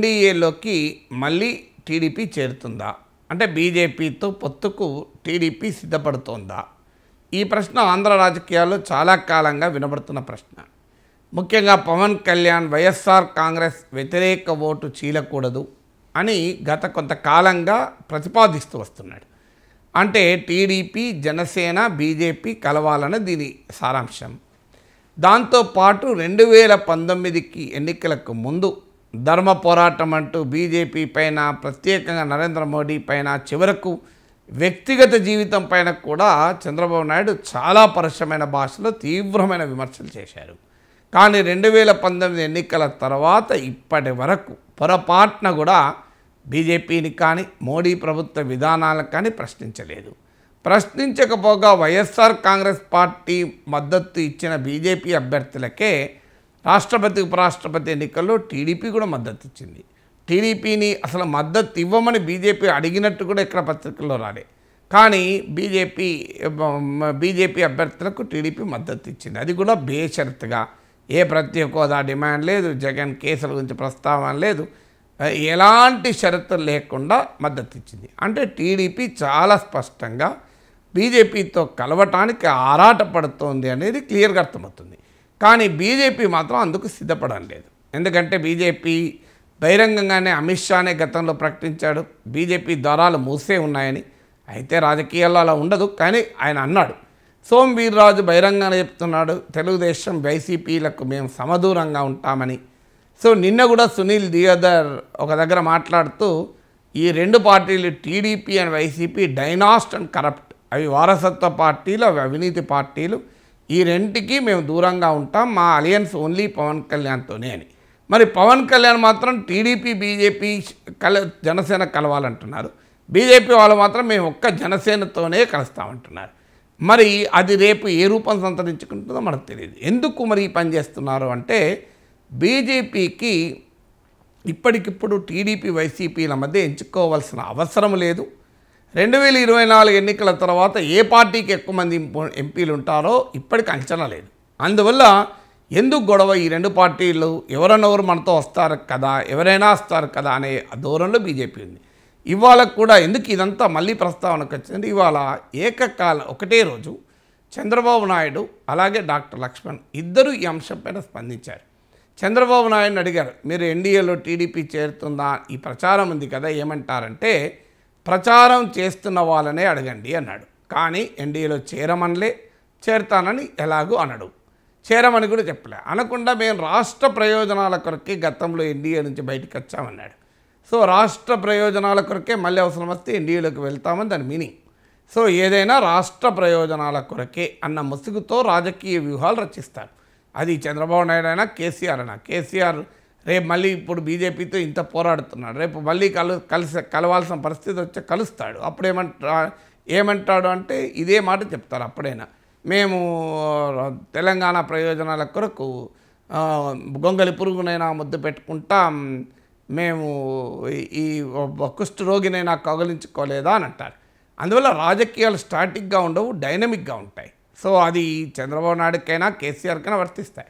ఎన్డీఏలోకి మళ్ళీ టీడీపీ చేరుతుందా? అంటే బీజేపీతో పొత్తుకు టీడీపీ సిద్ధపడుతోందా? ఈ ప్రశ్న ఆంధ్ర రాజకీయాల్లో చాలా కాలంగా వినబడుతున్న ప్రశ్న. ముఖ్యంగా పవన్ కళ్యాణ్ వైఎస్ఆర్ కాంగ్రెస్ వ్యతిరేక ఓటు చీలకూడదు అని గత కొంతకాలంగా ప్రతిపాదిస్తూ వస్తున్నాడు. అంటే టీడీపీ జనసేన బీజేపీ కలవాలని దీని సారాంశం. దాంతోపాటు రెండు వేల పంతొమ్మిదికి ఎన్నికలకు ముందు ధర్మ పోరాటం అంటూ బీజేపీ పైన ప్రత్యేకంగా నరేంద్ర మోడీ పైన చివరకు వ్యక్తిగత జీవితం పైన కూడా చంద్రబాబు నాయుడు చాలా పరుషమైన భాషలో తీవ్రమైన విమర్శలు చేశారు. కానీ రెండు వేల పంతొమ్మిది ఎన్నికల తర్వాత ఇప్పటి వరకు పొరపాటున కూడా బీజేపీని కానీ మోడీ ప్రభుత్వ విధానాలను కానీ ప్రశ్నించలేదు. ప్రశ్నించకపోగా వైఎస్ఆర్ కాంగ్రెస్ పార్టీ మద్దతు ఇచ్చిన బీజేపీ అభ్యర్థులకే రాష్ట్రపతి ఉపరాష్ట్రపతి ఎన్నికల్లో టీడీపీ కూడా మద్దతు ఇచ్చింది. టీడీపీని అసలు మద్దతు ఇవ్వమని బీజేపీ అడిగినట్టు కూడా ఇక్కడ పత్రికల్లో రాలే. కానీ బీజేపీ బీజేపీ అభ్యర్థులకు టీడీపీ మద్దతు ఇచ్చింది. అది కూడా బేషరతుగా. ఏ ప్రత్యేక హోదా డిమాండ్ లేదు. జగన్ కేసుల గురించి ప్రస్తావన లేదు. ఎలాంటి షరతులు లేకుండా మద్దతు ఇచ్చింది. అంటే టీడీపీ చాలా స్పష్టంగా బీజేపీతో కలవటానికి ఆరాటపడుతోంది అనేది క్లియర్గా అర్థమవుతుంది. కానీ బీజేపీ మాత్రం అందుకు సిద్ధపడం లేదు. ఎందుకంటే బీజేపీ బహిరంగంగానే అమిత్ షానే గతంలో ప్రకటించాడు. బీజేపీ ద్వారాలు మూసే ఉన్నాయని అయితే రాజకీయాల్లో అలా ఉండదు కానీ ఆయన అన్నాడు. సోమ్ వీర్రాజు బహిరంగంగా చెప్తున్నాడు తెలుగుదేశం వైసీపీలకు మేము సమదూరంగా ఉంటామని. సో నిన్న కూడా సునీల్ దియోదర్ ఒక దగ్గర మాట్లాడుతూ ఈ రెండు పార్టీలు TDP and YCP dynast and corrupt. అవి వారసత్వ పార్టీలు అవి అవినీతి పార్టీలు. ఈ రెంటికి మేము దూరంగా ఉంటాం. మా అలియన్స్ ఓన్లీ పవన్ కళ్యాణ్తోనే అని. మరి పవన్ కళ్యాణ్ మాత్రం టీడీపీ బీజేపీ కల జనసేన కలవాలంటున్నారు. బీజేపీ వాళ్ళు మాత్రం మేము ఒక్క జనసేనతోనే కలుస్తామంటున్నారు మరి అది రేపు ఏ రూపం సంతరించుకుంటుందో మనకు తెలియదు. ఎందుకు మరి ఈ పని చేస్తున్నారు అంటే బీజేపీకి ఇప్పటికిప్పుడు టీడీపీ వైసీపీల మధ్య ఎంచుకోవాల్సిన అవసరం లేదు. రెండు వేల ఇరవై నాలుగు ఎన్నికల తర్వాత ఏ పార్టీకి ఎక్కువ మంది ఎంపీలు ఉంటారో ఇప్పటికి అంచనా లేదు. అందువల్ల ఎందుకు గొడవ ఈ రెండు పార్టీలు? ఎవరన్నెవరు మనతో వస్తారు కదా ఎవరైనా వస్తారు కదా అనే దూరంలో బీజేపీ ఉంది. ఇవాళ కూడా ఎందుకు ఇదంతా మళ్ళీ ప్రస్తావనకు వచ్చింది ఇవాళ ఏకకాల ఒకటే రోజు చంద్రబాబు నాయుడు అలాగే డాక్టర్ లక్ష్మణ్ ఇద్దరు ఈ అంశంపైన స్పందించారు. చంద్రబాబు నాయుడుని అడిగారు మీరు ఎన్డీఏలో టీడీపీ చేరుతుందా? ఈ ప్రచారం ఉంది కదా ఏమంటారంటే ప్రచారం చేస్తున్న వాళ్ళనే అడగండి అన్నాడు. కానీ ఎన్డీఏలో చేరమనలే చేరుతానని ఎలాగూ అనడు. చేరమని కూడా చెప్పలే. అనకుండా మేము రాష్ట్ర ప్రయోజనాల కొరకే గతంలో ఎన్డీఏ నుంచి బయటకు వచ్చామన్నాడు. సో రాష్ట్ర ప్రయోజనాల కొరకే మళ్ళీ అవసరం వస్తే ఎన్డీఏలోకి వెళ్తామని దాని మీనింగ్. సో ఏదైనా రాష్ట్ర ప్రయోజనాల కొరకే అన్న ముసుగుతో రాజకీయ వ్యూహాలు రచిస్తారు. అది చంద్రబాబు నాయుడు అయినా కేసీఆర్ అయినా. కేసీఆర్ రేపు మళ్ళీ ఇప్పుడు బీజేపీతో ఇంత పోరాడుతున్నాడు. రేపు మళ్ళీ కలు కలిసి కలవాల్సిన పరిస్థితి వచ్చి కలుస్తాడు. అప్పుడు ఏమంటా ఏమంటాడు అంటే ఇదే మాట చెప్తారు అప్పుడైనా. మేము తెలంగాణ ప్రయోజనాల కొరకు గొంగలి పురుగునైనా ముద్దు పెట్టుకుంటాం. మేము ఈ కుష్ఠ రోగినైనా కౌగలించుకోలేదా అని అంటారు. అందువల్ల రాజకీయాలు స్టాటిక్గా ఉండవు డైనమిక్గా ఉంటాయి. సో అది చంద్రబాబు నాయుడుకైనా కేసీఆర్కైనా వర్తిస్తాయి.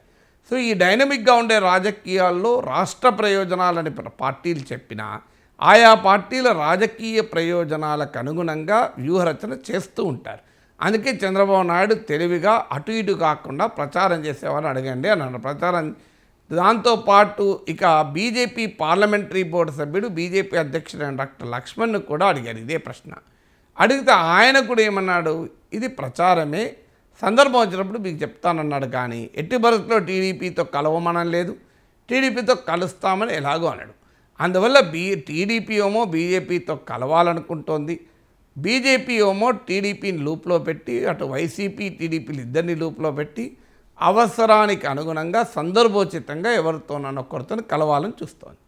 సో ఈ డైనమిక్గా ఉండే రాజకీయాల్లో రాష్ట్ర ప్రయోజనాలని పార్టీలు చెప్పినా ఆయా పార్టీల రాజకీయ ప్రయోజనాలకు అనుగుణంగా వ్యూహరచన చేస్తూ ఉంటారు. అందుకే చంద్రబాబు నాయుడు తెలివిగా అటు ఇటు కాకుండా ప్రచారం చేసేవారు అడగండి అన్నాడు. ప్రచారం దాంతోపాటు ఇక బీజేపీ పార్లమెంటరీ బోర్డు సభ్యుడు బీజేపీ అధ్యక్షుడైన డాక్టర్ లక్ష్మణ్ను కూడా అడిగారు. ఇదే ప్రశ్న. అడిగితే ఆయన కూడా ఏమన్నాడు? ఇది ప్రచారమే సందర్భం వచ్చినప్పుడు మీకు చెప్తానన్నాడు కానీ ఎట్టి పరిస్థితుల్లో టీడీపీతో కలవమనం లేదు. టీడీపీతో కలుస్తామని ఎలాగో అన్నాడు. అందువల్ల బీ టీడీపీ ఏమో బీజేపీతో కలవాలనుకుంటోంది. బీజేపీ ఏమో టీడీపీని లూప్లో పెట్టి అటు వైసీపీ టీడీపీలు ఇద్దరిని లూప్లో పెట్టి అవసరానికి అనుగుణంగా సందర్భోచితంగా ఎవరితోనన్నా కలవాలని చూస్తోంది.